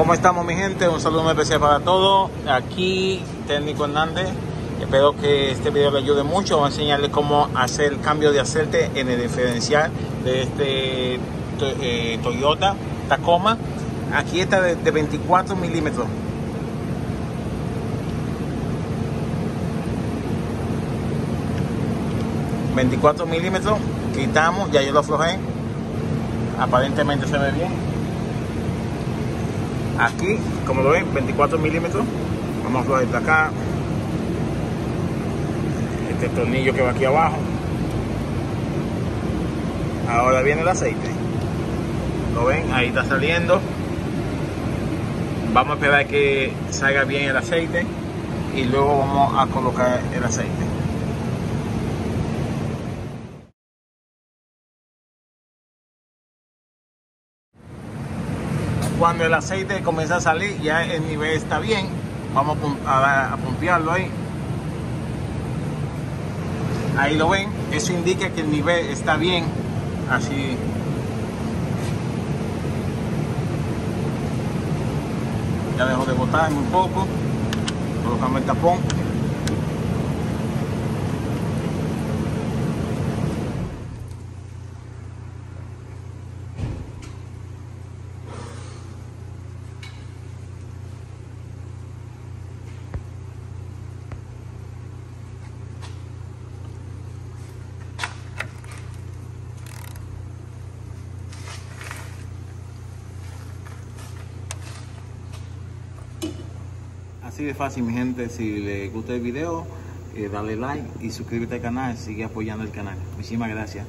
¿Cómo estamos mi gente? Un saludo muy especial para todos. Aquí Técnico Hernández. Espero que este video le ayude mucho. Voy a enseñarles cómo hacer el cambio de aceite en el diferencial de este eh, Toyota Tacoma. Aquí está de, de 24 milímetros. ...24 milímetros... ...quitamos, ya yo lo aflojé... ...aparentemente se ve bien... ...aquí, como lo ven, 24 milímetros... ...vamos a aflojar de acá... ...este tornillo que va aquí abajo... ...ahora viene el aceite... ¿Lo ven? Ahí está saliendo... Vamos a esperar que salga bien el aceite... ...y luego vamos a colocar el aceite... cuando el aceite comienza a salir ya el nivel está bien. Vamos a, pumpearlo ahí. Ahí lo ven eso indica que el nivel está bien. Así. Ya dejo de botar un poco colocamos el tapón Así de fácil, mi gente. Si les gusta el video, eh, dale like y suscríbete al canal. Sigue apoyando el canal. Muchísimas gracias.